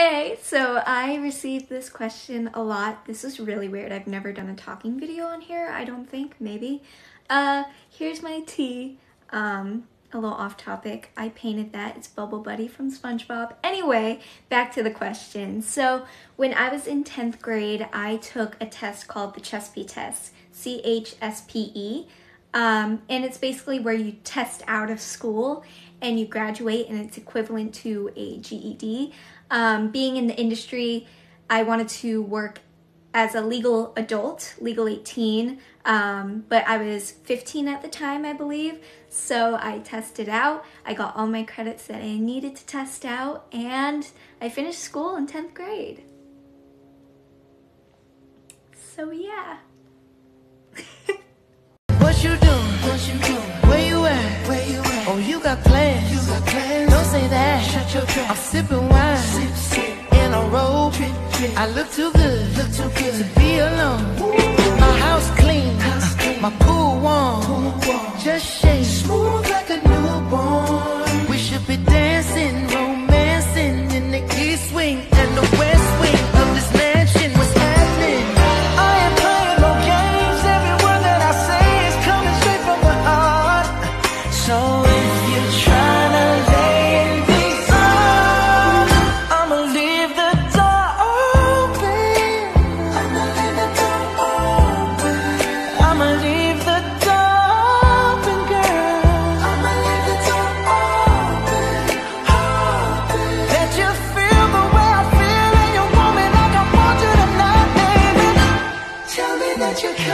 Hey, so I received this question a lot. This is really weird. I've never done a talking video on here, I don't think, maybe. Uh, here's my tea. Um, a little off topic. I painted that. It's Bubble Buddy from SpongeBob. Anyway, back to the question. So, when I was in 10th grade, I took a test called the CHSPE test, C H S P E. Um, and it's basically where you test out of school and you graduate, and it's equivalent to a GED. Um, being in the industry, I wanted to work as a legal adult, legal 18, um, but I was 15 at the time, I believe. So I tested out. I got all my credits that I needed to test out, and I finished school in 10th grade. So yeah. what you doing? What you doing? Where you at? Where you at? Oh, you got plans. Plans. Don't say that. Shut your trap. I'm sipping wine. Sip, sip. In a robe. Trip, trip. I look too good. Look too good to be alone. My house clean. House clean. My pool warm. Pool warm. Just shake. Smooth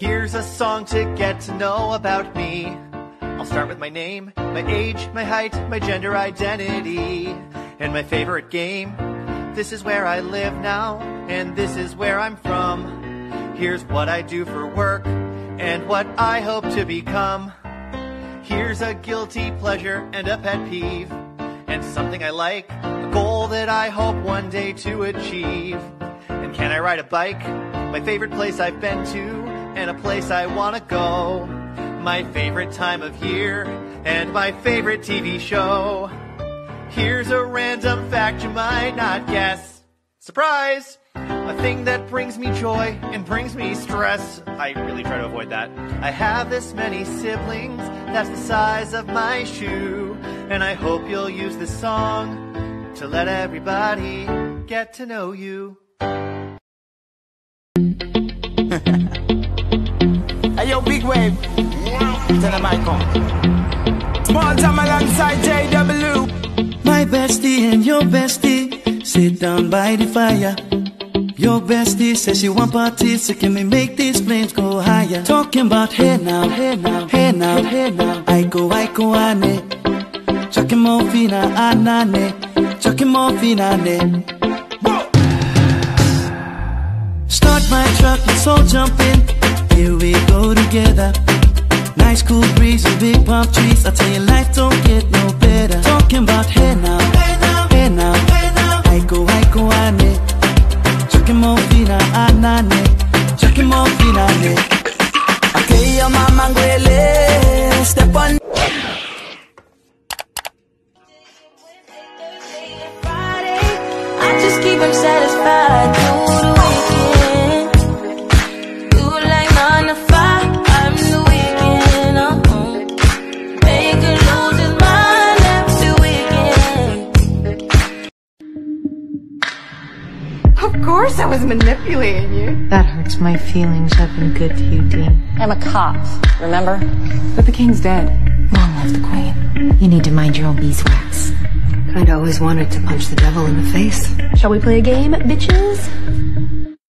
Here's a song to get to know about me. I'll start with my name, my age, my height, my gender identity, and my favorite game. This is where I live now, and this is where I'm from. Here's what I do for work, and what I hope to become. Here's a guilty pleasure and a pet peeve, and something I like, a goal that I hope one day to achieve. And can I ride a bike? My favorite place I've been to, and a place I wanna go. My favorite time of year, and my favorite TV show. Here's a random fact you might not guess. Surprise! A thing that brings me joy and brings me stress. I really try to avoid that. I have this many siblings, that's the size of my shoe. And I hope you'll use this song to let everybody get to know you. Big wave. Tell them I come. Small time alongside JW. My bestie and your bestie sit down by the fire. Your bestie says she want parties, so can we make these flames go higher? Talking about hey now, hey now, hey now, hey now. I go, I go, ane. Chucking more fina, anane. Chucking more fina, ne. Start my truck, let's all jump in. Here we go together. Nice cool breeze and big palm trees. I tell you, life don't get no better. Talking about hey now, hey now, Of course I was manipulating you. That hurts my feelings. I've been good to you, Dean. I'm a cop, remember? But the king's dead. Long live the queen. You need to mind your own beeswax. Kinda always wanted to punch the devil in the face. Shall we play a game, bitches?